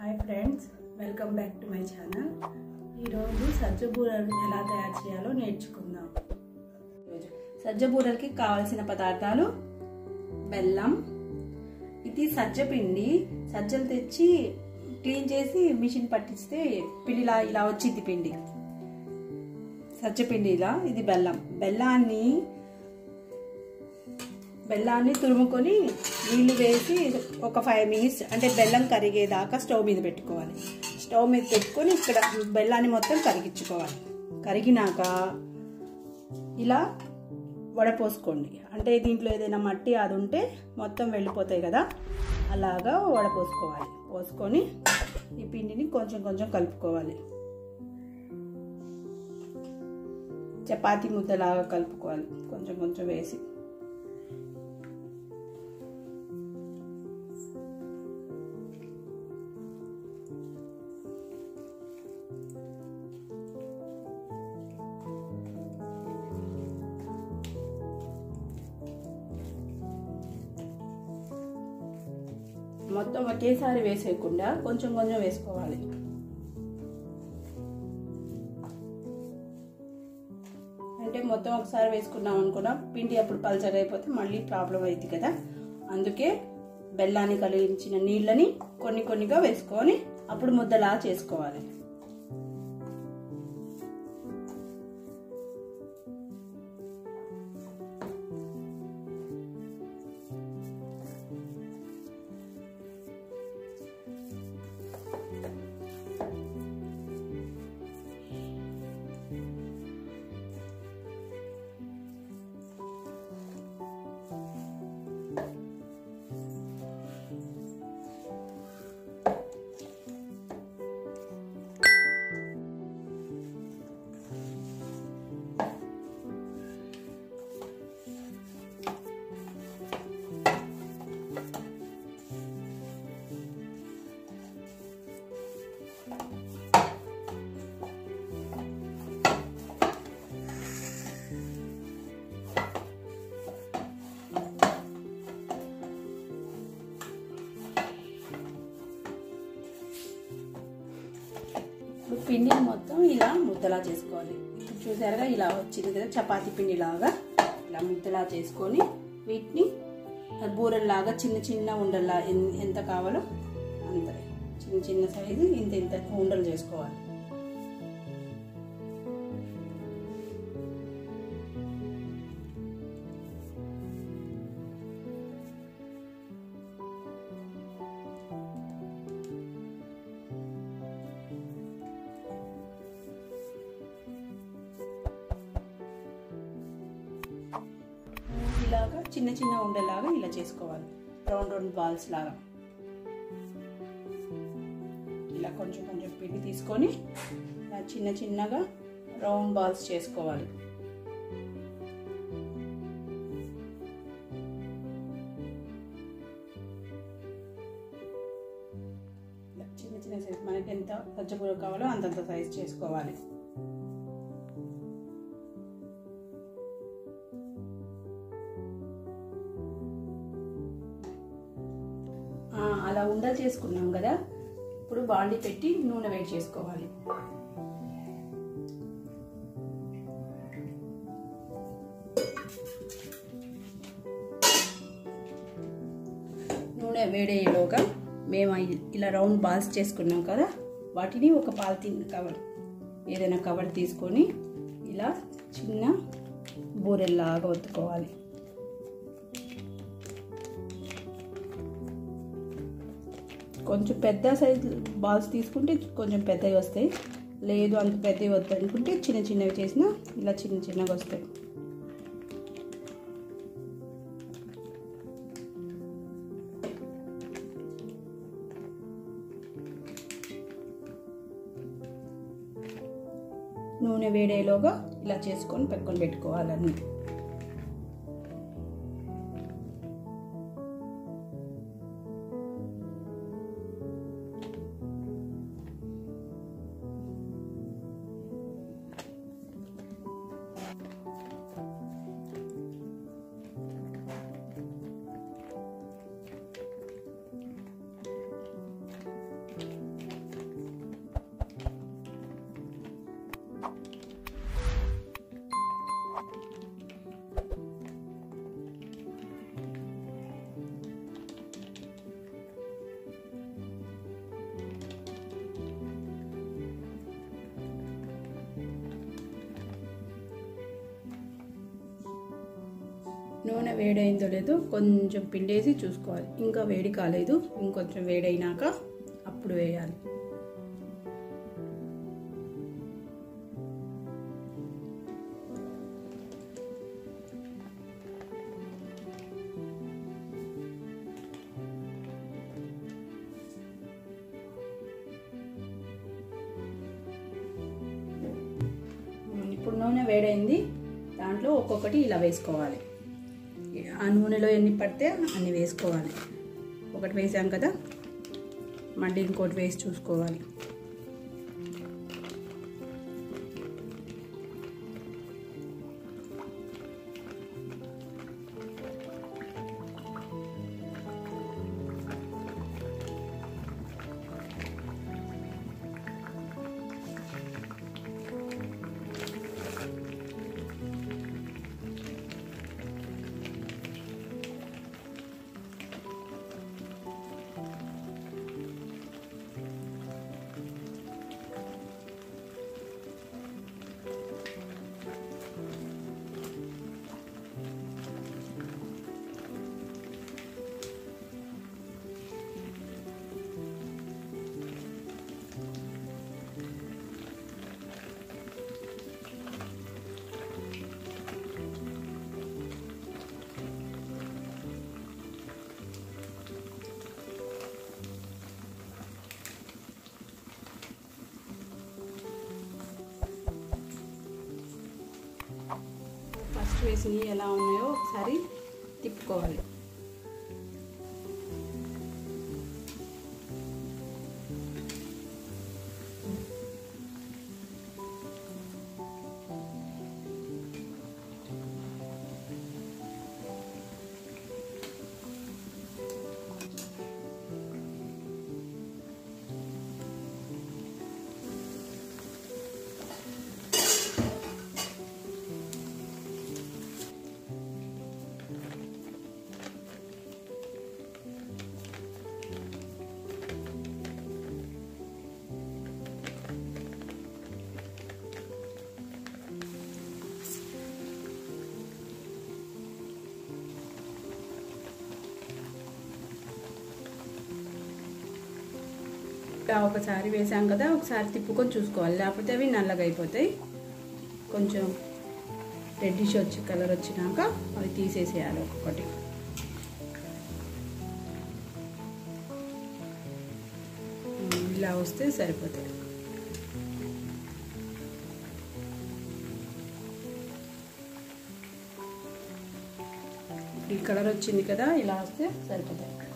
Hi friends welcome back to my channel ఈరోజు సజ్జ బూరలు ఎలా తయారు చేయాలో నేర్చుకుందాం. సజ్జ బూరలకి కావాల్సిన పదార్థాలు బెల్లం ఇది సజ్జ పిండి. సజ్జలు తెచ్చి క్లీన్ చేసి మిషన్ పట్టిస్తే పిండిలా ఇలా వచ్చింది పిండి. సజ్జపిండి ఇలా ఇది బెల్లం. బెల్లాన్ని బెల్లాన్ని తురుముకొని నీళ్ళు వేసి ఒక ఫైవ్ మినిట్స్ అంటే బెల్లం కరిగేదాకా స్టవ్ మీద పెట్టుకోవాలి. స్టవ్ మీద పెట్టుకొని ఇక్కడ బెల్లాన్ని మొత్తం కరిగించుకోవాలి. కరిగినాక ఇలా వడపోసుకోండి. అంటే దీంట్లో ఏదైనా మట్టి అది ఉంటే మొత్తం వెళ్ళిపోతాయి కదా అలాగా వడపోసుకోవాలి. పోసుకొని ఈ పిండిని కొంచెం కొంచెం కలుపుకోవాలి. చపాతీ ముద్దలాగా కలుపుకోవాలి. కొంచెం కొంచెం వేసి. మొత్తం ఒకేసారి వేసేయకుండా కొంచెం కొంచెం వేసుకోవాలి. అంటే మొత్తం ఒకసారి వేసుకున్నాం అనుకున్నా పిండి అప్పుడు పల్చర్ అయిపోతే మళ్ళీ ప్రాబ్లం అయింది కదా. అందుకే బెల్లాన్ని కలిగించిన నీళ్ళని కొన్ని కొన్నిగా వేసుకొని అప్పుడు ముద్దలా చేసుకోవాలి. ముద్దలా చేసుకోవాలి. ఇప్పుడు చూసారుగా ఇలా వచ్చింది కదా చపాతీ పిండిలాగా. ఇలా ముద్దలా చేసుకొని వీటిని బూరల్లాగా చిన్న చిన్న ఉండల్లా ఎంత కావాలో అంత. చిన్న చిన్న సైజు ఇంత ఇంత ఉండలు చేసుకోవాలి. ఇలాగా చిన్న చిన్న ఉండేలాగా ఇలా చేసుకోవాలి. రౌండ్ రౌండ్ బాల్స్ లాగా. ఇలా కొంచెం కొంచెం పిండి తీసుకొని ఇలా చిన్న చిన్నగా రౌండ్ బాల్స్ చేసుకోవాలి. చిన్న చిన్న సైజ్ మనకి ఎంత పచ్చకూర కావాలో అంతంత సైజ్ చేసుకోవాలి. ఉండలు చేసుకున్నాం కదా ఇప్పుడు బాండి పెట్టి నూనె వేడి చేసుకోవాలి. నూనె వేడయ్యేలోగా మేము ఇలా రౌండ్ బాల్స్ చేసుకున్నాం కదా వాటిని ఒక పాలిథిన్ కవర్ ఏదైనా కవర్ తీసుకొని ఇలా చిన్న బూరెల్లాగా ఒత్తుకోవాలి. కొంచెం పెద్ద సైజు బాల్స్ తీసుకుంటే కొంచెం పెద్దవి వస్తాయి. లేదు అంత పెద్దవి వద్దనుకుంటే చిన్న చిన్నవి చేసినా ఇలా చిన్న చిన్నగా వస్తాయి. నూనె వేడేలోగా ఇలా చేసుకొని పెట్టుకొని పెట్టుకోవాలని నూనె వేడైందో లేదో కొంచెం పిండేసి చూసుకోవాలి. ఇంకా వేడి కాలేదు. ఇంకొంచెం వేడైనాక అప్పుడు వేయాలి. ఇప్పుడు నూనె వేడైంది. దాంట్లో ఒక్కొక్కటి ఇలా వేసుకోవాలి. ఆ నూనెలో ఎన్ని పడితే అన్ని వేసుకోవాలి. ఒకటి వేసాం కదా మళ్ళీ ఇంకోటి వేసి చూసుకోవాలి. వేసినవి ఎలా ఉన్నాయో ఒకసారి తిప్పుకోవాలి. ఒకసారి వేసాం కదా ఒకసారి తిప్పుకొని చూసుకోవాలి. లేకపోతే అవి నల్లగా అయిపోతాయి కొంచెం రెడ్డిష్ వచ్చి కలర్ వచ్చినాక అవి తీసేసేయాలి ఒక్కొక్కటి. ఇలా వస్తే సరిపోతాయి. ఈ కలర్ వచ్చింది కదా ఇలా వస్తే సరిపోతాయి.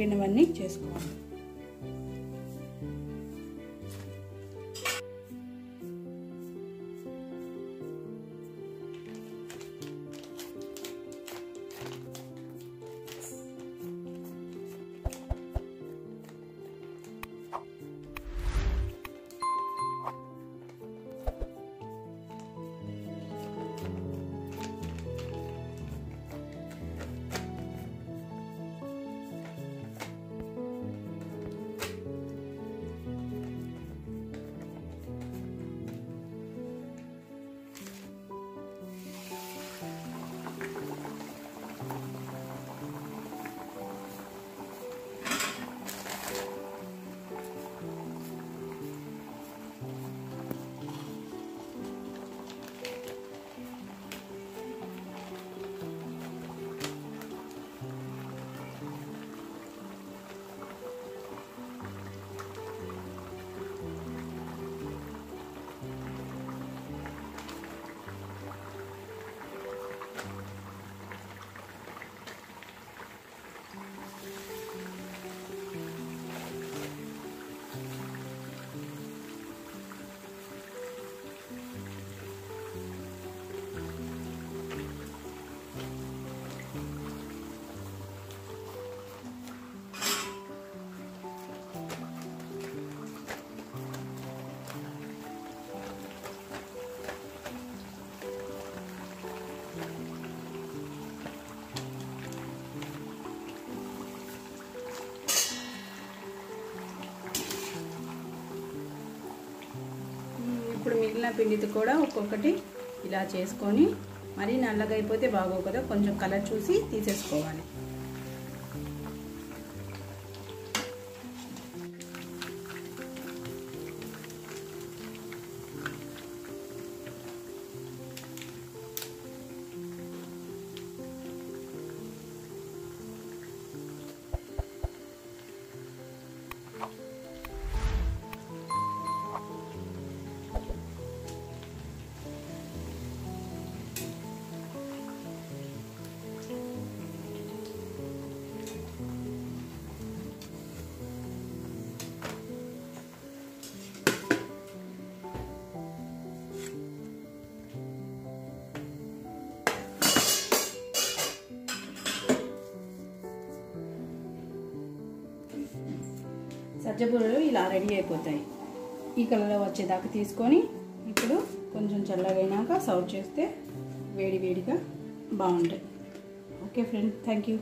మిగిలినవన్నీ చేసుకోవాలి. మిగిలిన పిండితో కూడా ఒక్కొక్కటి ఇలా చేసుకొని మరీ నల్లగా అయిపోతే బాగోవు కదా. కొంచెం కలర్ చూసి తీసేసుకోవాలి. సజ్జబూరలు ఇలా రెడీ అయిపోతాయి. ఈ కలర్లో వచ్చేదాకా తీసుకొని ఇప్పుడు కొంచెం చల్లగైనాక సర్వ్ చేస్తే వేడి వేడిగా బాగుంటాయి. Okay friend thank you.